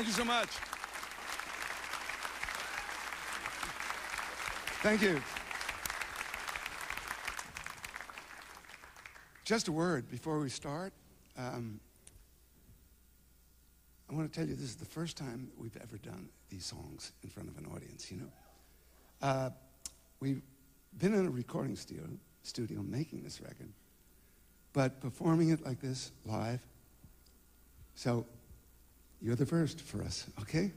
Thank you so much. Thank you. Just a word before we start. Um, I want to tell you this is the first time we've ever done these songs in front of an audience, you know. Uh, we've been in a recording studio, studio making this record, but performing it like this live. So you're the first for us, okay?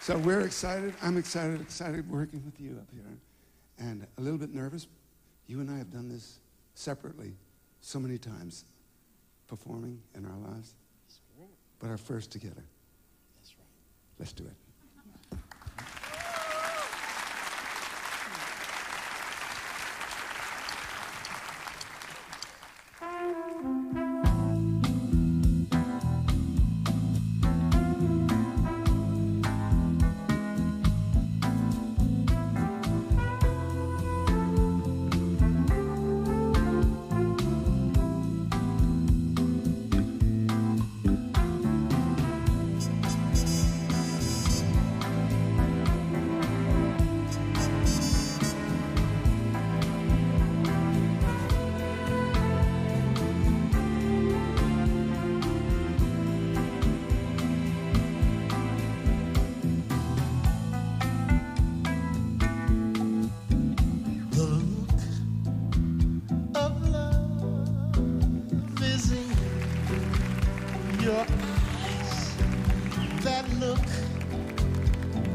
So we're excited. I'm excited, excited working with you up here. And a little bit nervous. You and I have done this separately so many times, performing in our lives. But our first together. That's right. Let's do it.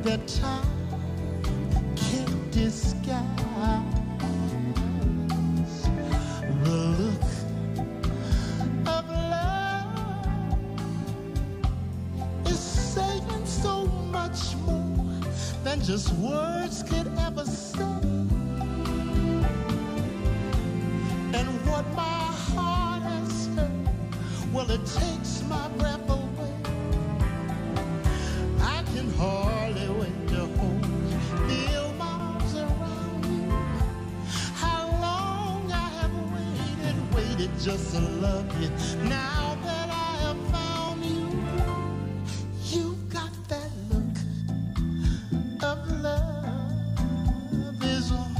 That time can't disguise. The look of love is saying so much more than just words could ever say. And what my heart has heard, well, it takes my breath just to love you. Now that I have found you, you've got that look of love is on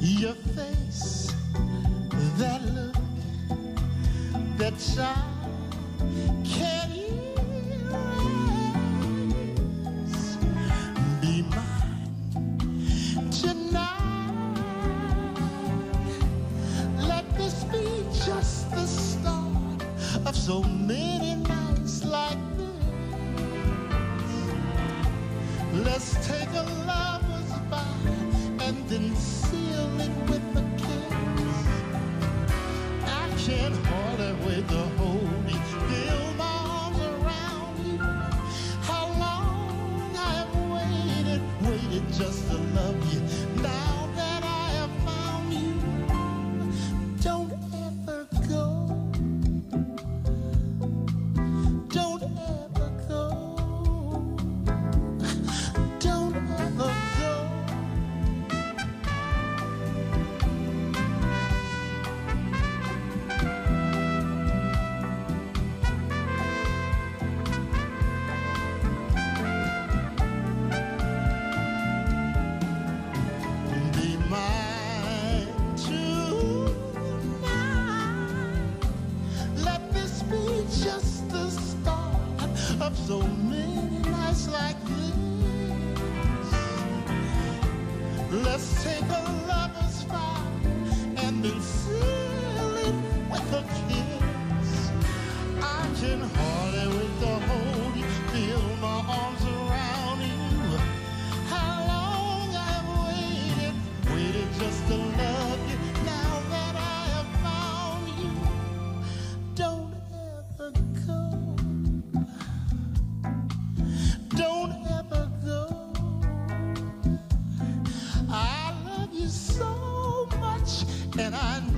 your face that look that child can't of so many nights like this Let's take a lover's vow and then seal it with a kiss. I can't hardly wait to hold you, feel my arms around you. How long I have waited, waited just to love you. Of so many nights like this. Let's take a and I